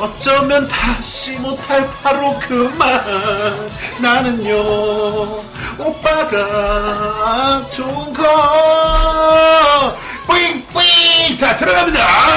어쩌면 다시 못할 바로 그만 나는요 오빠가 좋은 거. 뿌잉 뿌잉. 다 들어갑니다.